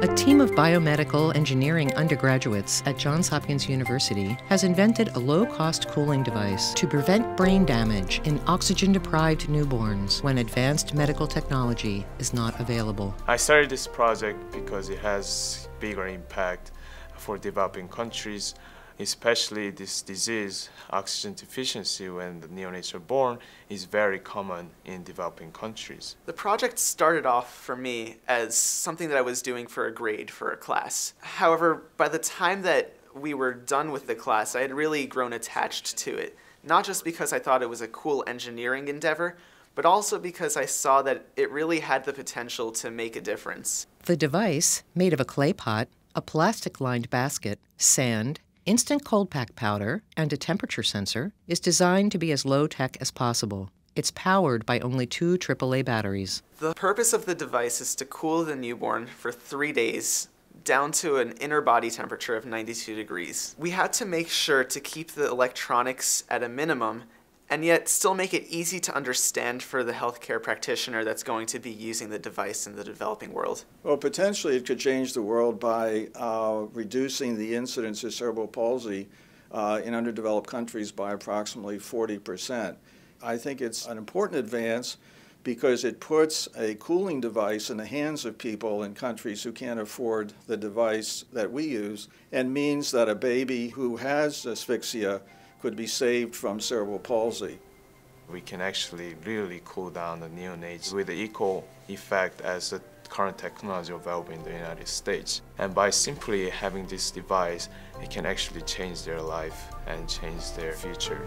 A team of biomedical engineering undergraduates at Johns Hopkins University has invented a low cost cooling device to prevent brain damage in oxygen deprived newborns when advanced medical technology is not available. I started this project because it has bigger impact for developing countries especially this disease, oxygen deficiency when the neonates are born, is very common in developing countries. The project started off for me as something that I was doing for a grade for a class. However, by the time that we were done with the class, I had really grown attached to it. Not just because I thought it was a cool engineering endeavor, but also because I saw that it really had the potential to make a difference. The device, made of a clay pot, a plastic lined basket, sand, Instant cold pack powder and a temperature sensor is designed to be as low tech as possible. It's powered by only two AAA batteries. The purpose of the device is to cool the newborn for three days down to an inner body temperature of 92 degrees. We had to make sure to keep the electronics at a minimum and yet still make it easy to understand for the healthcare practitioner that's going to be using the device in the developing world? Well, potentially it could change the world by uh, reducing the incidence of cerebral palsy uh, in underdeveloped countries by approximately 40 percent. I think it's an important advance because it puts a cooling device in the hands of people in countries who can't afford the device that we use and means that a baby who has asphyxia could be saved from cerebral palsy. We can actually really cool down the neonates with the equal effect as the current technology available in the United States. And by simply having this device, it can actually change their life and change their future.